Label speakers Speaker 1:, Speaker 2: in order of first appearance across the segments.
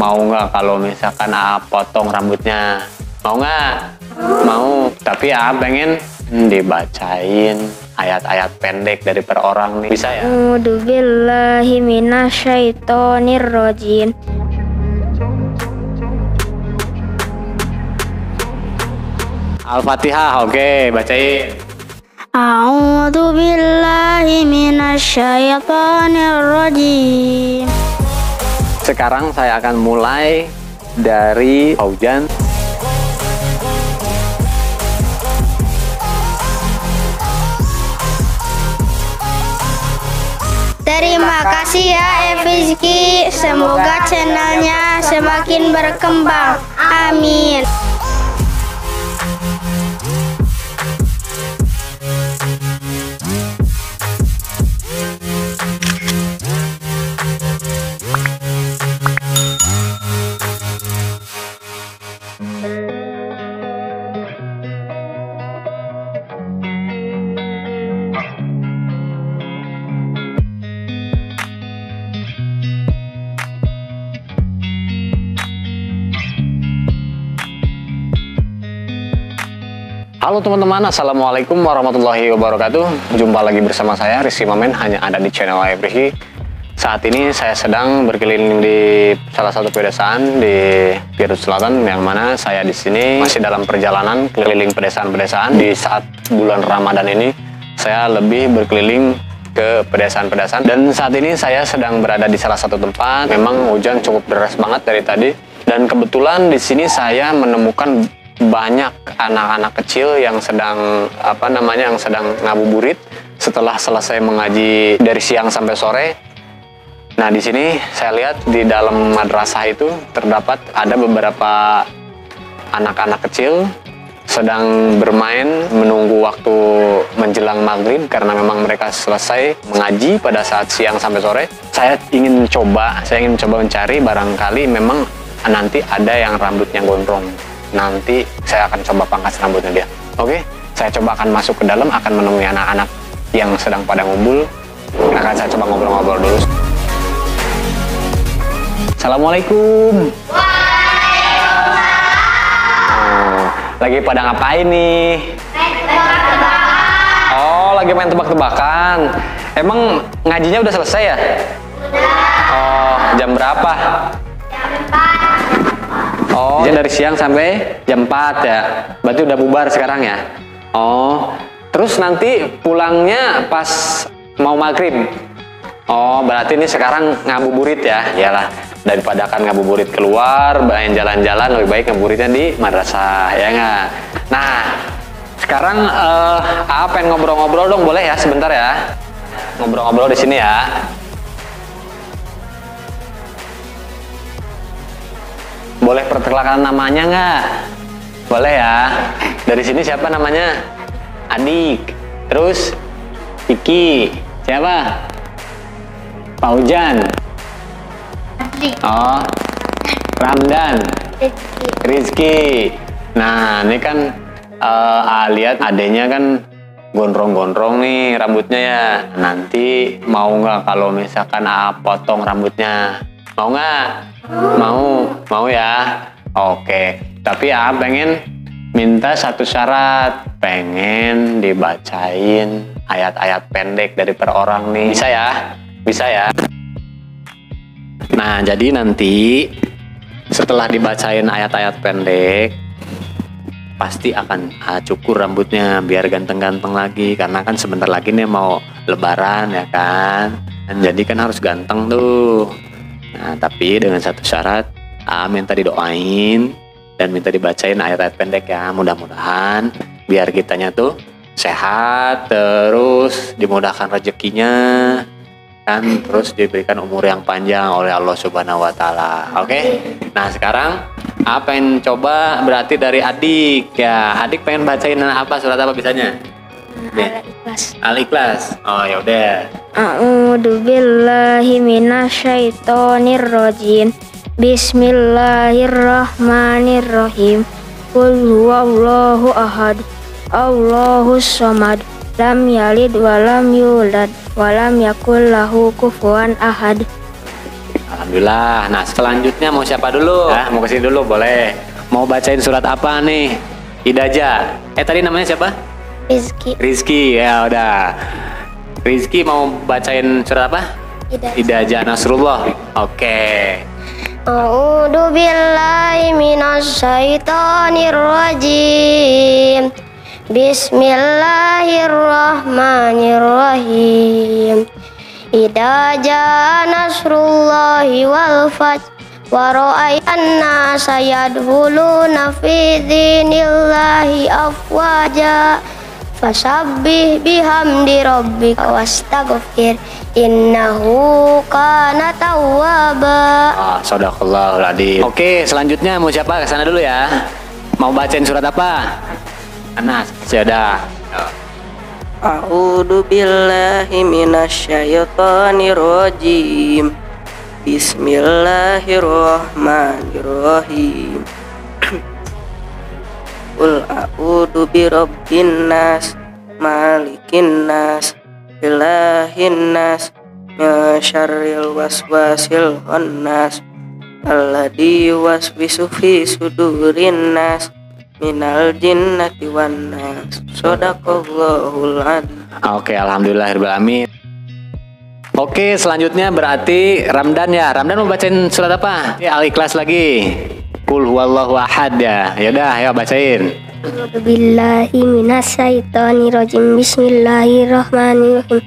Speaker 1: mau nggak kalau misalkan A potong rambutnya? Mau nggak? Mau. Tapi A pengen dibacain ayat-ayat pendek dari per orang nih. Bisa ya?
Speaker 2: A'udzu billahi minasyaitonir rajim.
Speaker 1: Al-Fatihah, oke, bacain.
Speaker 2: A'udzu billahi minasyaitonir rajim.
Speaker 1: Sekarang saya akan mulai dari Faujan.
Speaker 2: Terima kasih ya Eviski. Semoga channelnya semakin berkembang. Amin.
Speaker 1: Teman-teman, Assalamualaikum warahmatullahi wabarakatuh. Jumpa lagi bersama saya, Rizky Mamen Hanya ada di channel Ayah Saat ini saya sedang berkeliling di salah satu pedesaan di Garut Selatan Yang mana saya di sini masih dalam perjalanan keliling pedesaan-pedesaan. Di saat bulan Ramadan ini Saya lebih berkeliling ke pedesaan-pedesaan. Dan saat ini saya sedang berada di salah satu tempat. Memang hujan cukup deras banget dari tadi. Dan kebetulan di sini saya menemukan banyak anak-anak kecil yang sedang apa namanya yang sedang ngabuburit setelah selesai mengaji dari siang sampai sore. Nah, di sini saya lihat di dalam madrasah itu terdapat ada beberapa anak-anak kecil sedang bermain menunggu waktu menjelang maghrib karena memang mereka selesai mengaji pada saat siang sampai sore. Saya ingin coba, saya ingin coba mencari barangkali memang nanti ada yang rambutnya gondrong nanti saya akan coba pangkas rambutnya dia. Oke, saya coba akan masuk ke dalam, akan menemui anak-anak yang sedang pada ngumpul. Akan saya coba ngobrol-ngobrol dulu. Assalamualaikum. Oh, lagi pada ngapain nih? Oh, lagi main tebak-tebakan. Emang ngajinya udah selesai ya? Oh, jam berapa? Oh, jadi dari siang sampai jam 4 ya. Berarti udah bubar sekarang ya. Oh, terus nanti pulangnya pas mau maghrib. Oh, berarti ini sekarang ngabuburit ya. Iyalah, daripada kan ngabuburit keluar, main jalan-jalan lebih baik ngabuburitnya di madrasah ya nggak. Nah, sekarang uh, apa yang ngobrol-ngobrol dong boleh ya sebentar ya. Ngobrol-ngobrol di sini ya. Boleh perkenalkan namanya nggak? Boleh ya. Dari sini siapa namanya? Adik. Terus Iki. Siapa? Paujan. Oh. Ramdan. Rizky. Nah, ini kan uh, lihat adanya kan gondrong-gondrong nih rambutnya ya. Nanti mau nggak kalau misalkan A potong rambutnya? Mau nggak? Mau, mau ya. Oke. Tapi A pengen minta satu syarat. Pengen dibacain ayat-ayat pendek dari per orang nih. Bisa ya? Bisa ya? Nah, jadi nanti setelah dibacain ayat-ayat pendek, pasti akan ah, cukur rambutnya biar ganteng-ganteng lagi karena kan sebentar lagi nih mau lebaran ya kan jadi kan harus ganteng tuh Nah, tapi dengan satu syarat, A minta didoain dan minta dibacain ayat-ayat pendek ya. Mudah-mudahan biar kitanya tuh sehat, terus dimudahkan rezekinya, kan terus diberikan umur yang panjang oleh Allah Subhanahu wa taala. Oke. Nah, sekarang apa yang coba berarti dari adik ya. Adik pengen bacain apa surat apa bisanya?
Speaker 2: Al-Ikhlas.
Speaker 1: Al-Ikhlas. Oh, ya udah.
Speaker 2: A'udzu billahi minasyaitonir rajim. Bismillahirrahmanirrahim. Qul huwallahu ahad. Allahus samad. Lam yalid wa lam yulad wa lam yakul lahu kufuwan ahad.
Speaker 1: Alhamdulillah. Nah, selanjutnya mau siapa dulu?
Speaker 3: Nah, mau ke sini dulu boleh.
Speaker 1: Mau bacain surat apa nih? Idaja. Eh tadi namanya siapa?
Speaker 2: Rizki
Speaker 1: Rizky. Ya udah. Rizky mau bacain surat apa?
Speaker 2: Idaja.
Speaker 1: Idaja Nasrullah. Oke.
Speaker 2: A'udzu billahi minasyaitonir rajim. Bismillahirrahmanirrahim. Idza jaa nasrullahi wal fath wa ra'aitan nasa yadkhuluna fi dinillahi afwaja fasabbih bihamdi rabbika wastaghfir innahu kana tawwaba
Speaker 1: Ah, Sadaqallahul Adzim. Oke, selanjutnya mau siapa? Ke sana dulu ya. Mau bacain surat apa? Anas. Sudah.
Speaker 4: A'udzu billahi minasyaitonir rajim. Bismillahirrahmanirrahim. Qul a'udzu birabbin nas, malikin nas, ilahin nas, min syarril waswasil khannas. Alladzi yuwaswisu fi sudurin nas minal jinnati wan nas. Shadaqallahul.
Speaker 1: Oke, alhamdulillahirobbilalamin. Oke, selanjutnya berarti Ramdan ya. Ramdan mau bacain surat apa? Ya, Al-Ikhlas lagi. Kul huwallahu ahad ya. Yaudah, ayo bacain.
Speaker 2: Billahi minasyaitonir rajim. Bismillahirrahmanirrahim.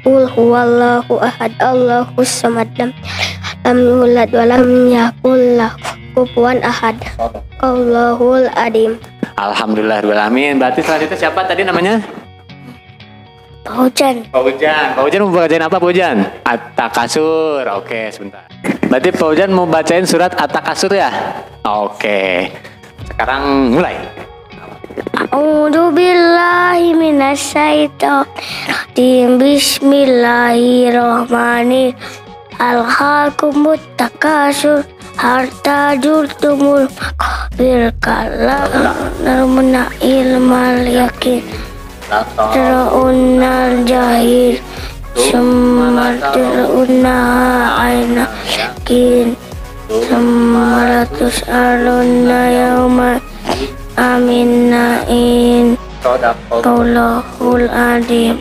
Speaker 2: Qul huwallahu ahad. Allahus samad. Lam lam yulad wa lam yakul lahu kufuwan ahad. Allahul adim.
Speaker 1: Alhamdulillahirobbilalamin. Berarti selanjutnya siapa tadi namanya?
Speaker 2: Hujan.
Speaker 1: Pak Ujan. Pak Ujan mau bacain apa Pak Ujan? At-Takasur. Oke, sebentar. Berarti Pak Ujan mau bacain surat At-Takasur ya? Oke. Sekarang mulai.
Speaker 2: A'udzu billahi minasyaitonir rajim. Bismillahirrahmanirrahim. Takasur harta jurtumul kala narmuna ilmal yakin Terunal jahil Aina aminain Qaulahul adim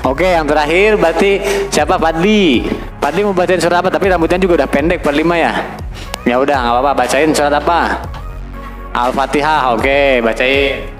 Speaker 1: Oke, yang terakhir berarti siapa Fadli? Fadli mau bacain surat apa? Tapi rambutnya juga udah pendek per lima ya. Ya udah, nggak apa-apa. Bacain surat apa? Al-Fatihah. Oke, bacain.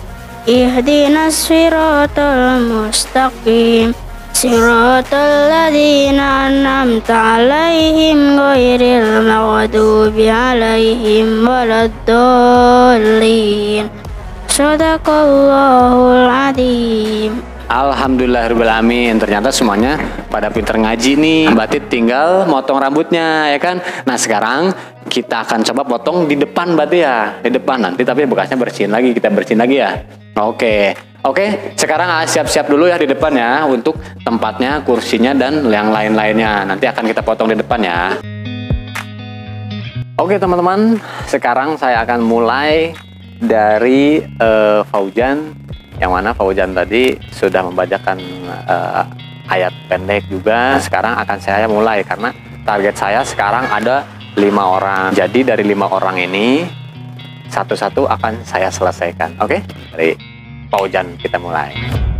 Speaker 2: اهدنا الصراط المستقيم. صراط الذين أنعمت عليهم غير المغضوب عليهم ولا الضالين. صدق الله العظيم.
Speaker 1: Alhamdulillahirobbilalamin. Ternyata semuanya pada pinter ngaji nih. Berarti tinggal motong rambutnya ya kan. Nah sekarang kita akan coba potong di depan berarti ya. Di depan nanti tapi bekasnya bersihin lagi. Kita bersihin lagi ya. Oke. Oke, sekarang ah, siap-siap dulu ya di depan ya untuk tempatnya, kursinya dan yang lain-lainnya. Nanti akan kita potong di depan ya. Oke teman-teman, sekarang saya akan mulai dari eh, Faujan yang mana Faujan tadi sudah membacakan eh, ayat pendek juga. Sekarang akan saya mulai karena target saya sekarang ada lima orang. Jadi dari lima orang ini satu-satu akan saya selesaikan. Oke? Dari Faujan kita mulai.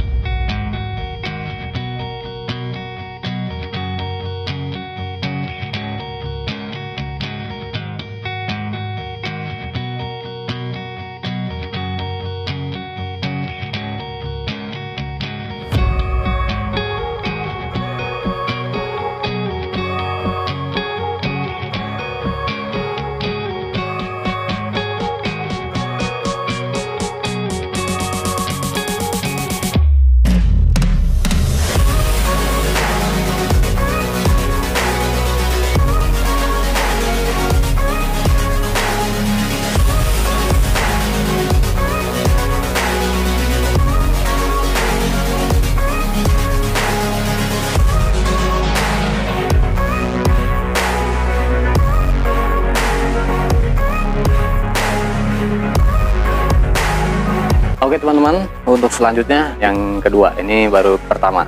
Speaker 1: Teman-teman, untuk selanjutnya yang kedua ini baru pertama.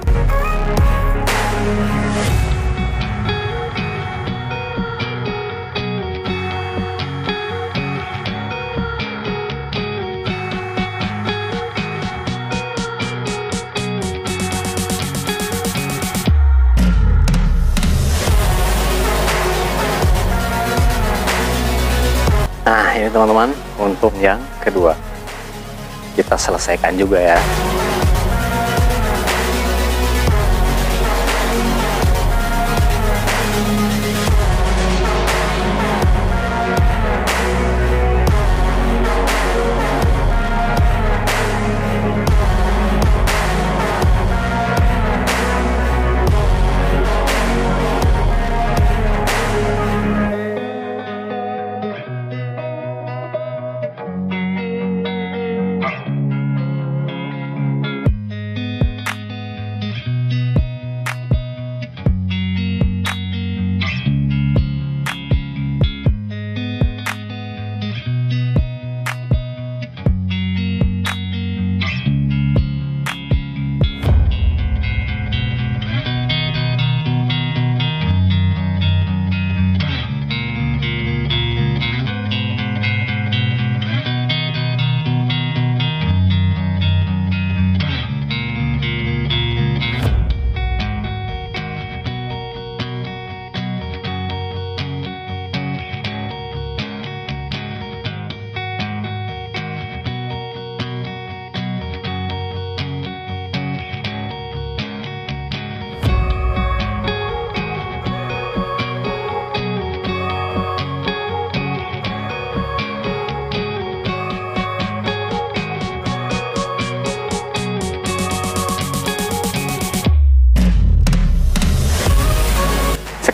Speaker 1: Nah ini teman-teman untuk yang kedua kita selesaikan juga ya.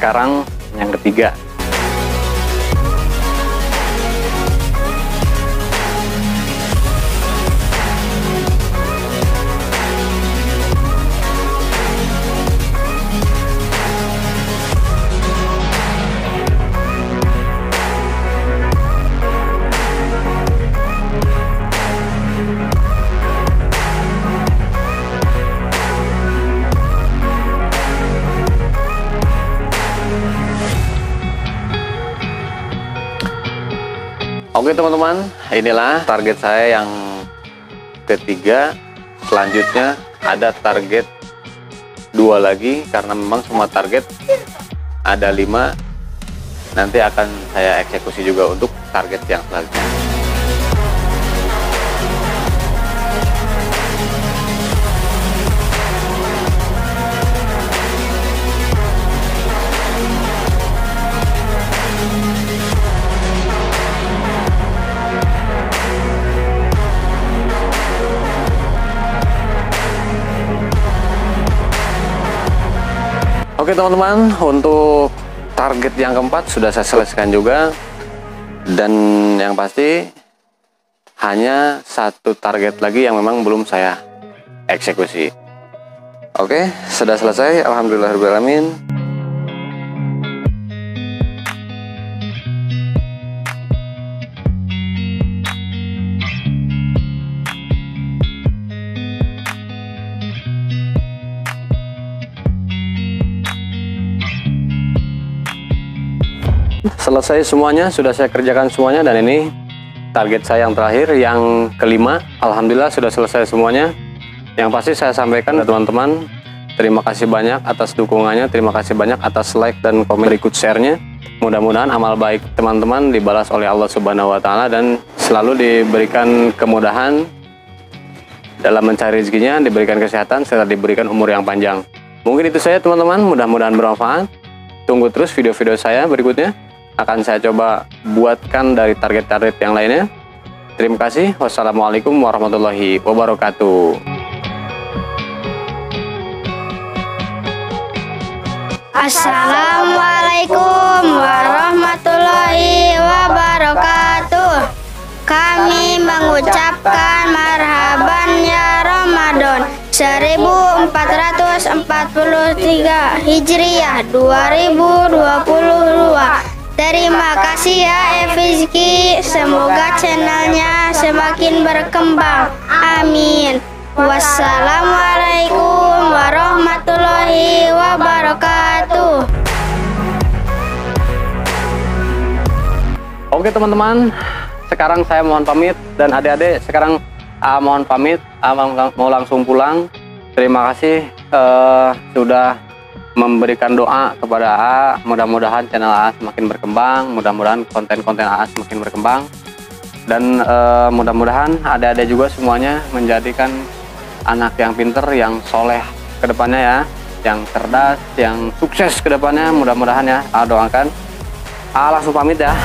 Speaker 1: Sekarang yang ketiga. Oke teman-teman, inilah target saya yang ketiga. Selanjutnya ada target dua lagi karena memang semua target ada lima. Nanti akan saya eksekusi juga untuk target yang selanjutnya. Oke teman-teman, untuk target yang keempat sudah saya selesaikan juga. Dan yang pasti hanya satu target lagi yang memang belum saya eksekusi. Oke, sudah selesai. Alhamdulillahirobbilalamin. Selesai semuanya sudah saya kerjakan semuanya dan ini target saya yang terakhir yang kelima. Alhamdulillah sudah selesai semuanya. Yang pasti saya sampaikan teman-teman terima kasih banyak atas dukungannya terima kasih banyak atas like dan komen berikut sharenya. Mudah-mudahan amal baik teman-teman dibalas oleh Allah Subhanahu Wa Taala dan selalu diberikan kemudahan dalam mencari rezekinya diberikan kesehatan serta diberikan umur yang panjang. Mungkin itu saya teman-teman. Mudah-mudahan bermanfaat. Tunggu terus video-video saya berikutnya akan saya coba buatkan dari target-target yang lainnya. Terima kasih. Wassalamualaikum warahmatullahi wabarakatuh.
Speaker 2: Assalamualaikum warahmatullahi wabarakatuh. Kami mengucapkan marhaban ya Ramadan 1443 Hijriah 2022 Terima kasih ya Efizki. Semoga channelnya semakin berkembang. Amin. Wassalamualaikum warahmatullahi wabarakatuh.
Speaker 1: Oke teman-teman, sekarang saya mohon pamit dan adik-adik sekarang uh, mohon pamit, uh, mau langsung pulang. Terima kasih uh, sudah memberikan doa kepada AA. Mudah-mudahan channel AA semakin berkembang, mudah-mudahan konten-konten AA semakin berkembang. Dan uh, mudah-mudahan adik-adik juga semuanya menjadikan anak yang pinter, yang soleh ke depannya ya, yang cerdas, yang sukses ke depannya. Mudah-mudahan ya, AA doakan. AA langsung pamit ya.